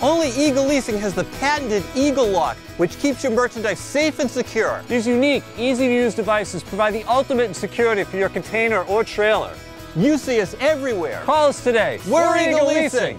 Only Eagle Leasing has the patented Eagle Lock, which keeps your merchandise safe and secure. These unique, easy-to-use devices provide the ultimate in security for your container or trailer. You see us everywhere. Call us today. We're Eagle Leasing.